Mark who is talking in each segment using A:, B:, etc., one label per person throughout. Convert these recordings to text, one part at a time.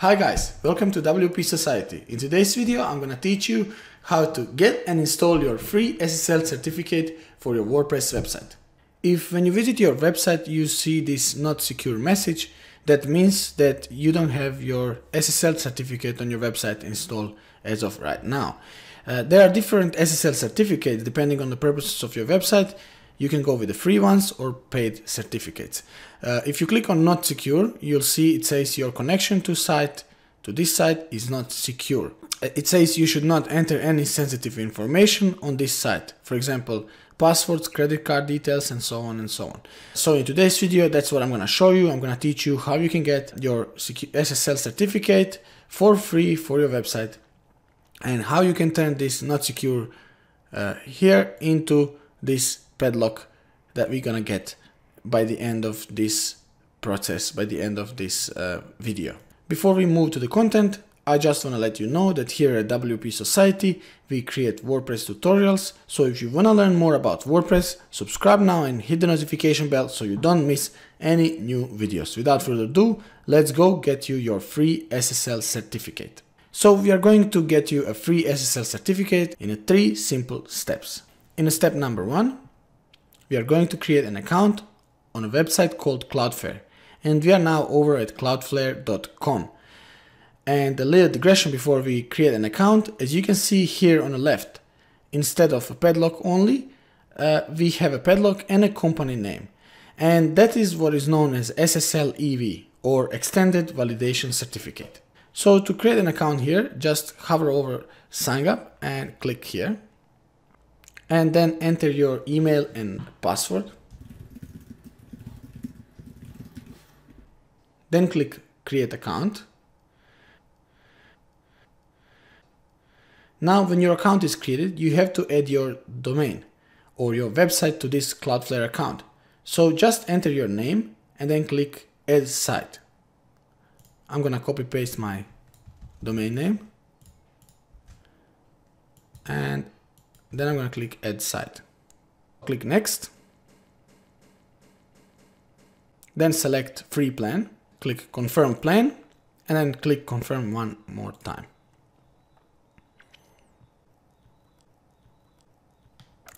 A: Hi guys, welcome to WP Society. In today's video, I'm gonna teach you how to get and install your free SSL certificate for your WordPress website. If when you visit your website, you see this not secure message, that means that you don't have your SSL certificate on your website installed as of right now. Uh, there are different SSL certificates depending on the purposes of your website. You can go with the free ones or paid certificates. Uh, if you click on not secure, you'll see it says your connection to site to this site is not secure. Uh, it says you should not enter any sensitive information on this site. For example, passwords, credit card details, and so on and so on. So in today's video, that's what I'm gonna show you. I'm gonna teach you how you can get your SSL certificate for free for your website and how you can turn this not secure uh, here into this padlock that we're gonna get by the end of this process, by the end of this uh, video. Before we move to the content, I just want to let you know that here at WP Society, we create WordPress tutorials. So if you want to learn more about WordPress, subscribe now and hit the notification bell so you don't miss any new videos. Without further ado, let's go get you your free SSL certificate. So we are going to get you a free SSL certificate in three simple steps. In step number one, we are going to create an account on a website called Cloudflare. And we are now over at cloudflare.com. And a little digression before we create an account, as you can see here on the left, instead of a padlock only, uh, we have a padlock and a company name. And that is what is known as SSL EV or Extended Validation Certificate. So to create an account here, just hover over sign up and click here. And then enter your email and password. Then click create account. Now when your account is created, you have to add your domain or your website to this Cloudflare account. So just enter your name and then click add site. I'm gonna copy paste my domain name and then I'm gonna click add site. Click next. Then select free plan click confirm plan and then click confirm one more time.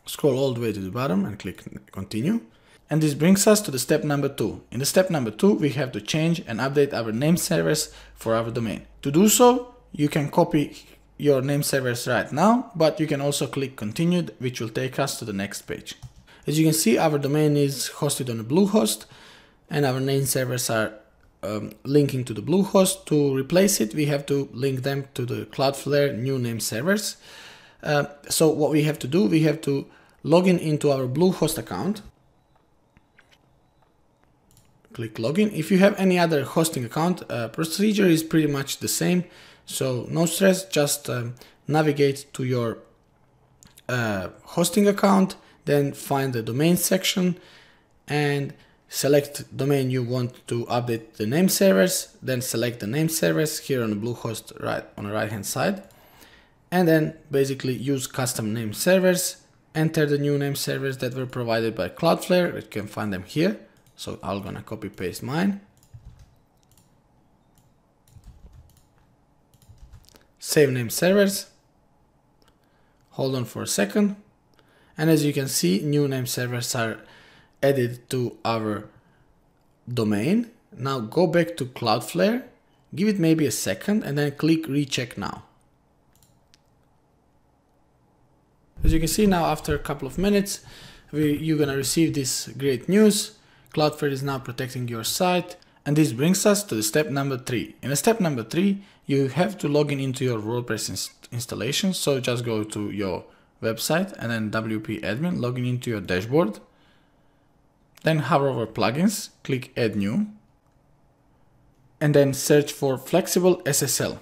A: Scroll all the way to the bottom and click continue. And this brings us to the step number two. In the step number two, we have to change and update our name servers for our domain. To do so, you can copy your name servers right now, but you can also click continue, which will take us to the next page. As you can see, our domain is hosted on a Bluehost and our name servers are um, linking to the Bluehost. To replace it, we have to link them to the Cloudflare new name servers. Uh, so what we have to do, we have to log in into our Bluehost account. Click login. If you have any other hosting account, uh, procedure is pretty much the same. So no stress, just um, navigate to your uh, hosting account, then find the domain section and select domain you want to update the name servers, then select the name servers here on the Bluehost right on the right hand side, and then basically use custom name servers, enter the new name servers that were provided by Cloudflare, you can find them here, so I'm gonna copy paste mine. Save name servers, hold on for a second, and as you can see, new name servers are added to our domain. Now go back to Cloudflare, give it maybe a second and then click recheck now. As you can see now after a couple of minutes, we, you're gonna receive this great news. Cloudflare is now protecting your site. And this brings us to the step number three. In step number three, you have to log in into your WordPress inst installation. So just go to your website and then WP admin, logging into your dashboard. Then hover over plugins, click add new, and then search for flexible SSL.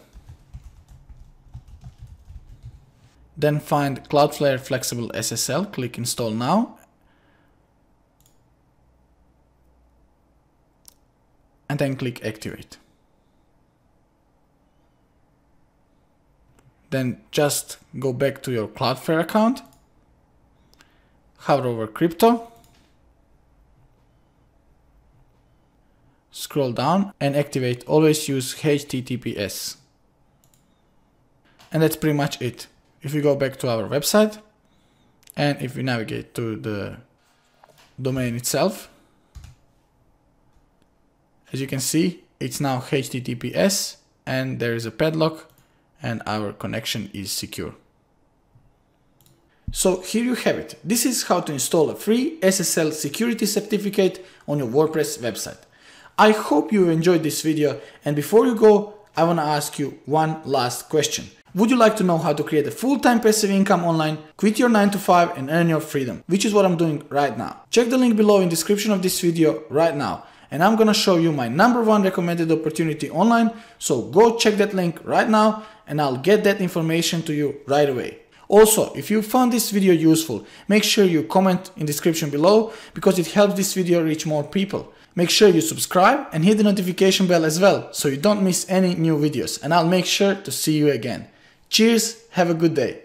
A: Then find Cloudflare Flexible SSL, click install now. And then click activate. Then just go back to your Cloudflare account, hover over crypto, scroll down and activate always use HTTPS. And that's pretty much it. If we go back to our website and if we navigate to the domain itself, as you can see, it's now HTTPS and there is a padlock and our connection is secure. So here you have it. This is how to install a free SSL security certificate on your WordPress website. I hope you enjoyed this video and before you go, I want to ask you one last question. Would you like to know how to create a full-time passive income online, quit your 9 to 5 and earn your freedom, which is what I'm doing right now. Check the link below in description of this video right now and I'm gonna show you my number one recommended opportunity online. So go check that link right now and I'll get that information to you right away. Also, if you found this video useful, make sure you comment in description below because it helps this video reach more people. Make sure you subscribe and hit the notification bell as well so you don't miss any new videos and I'll make sure to see you again. Cheers, have a good day.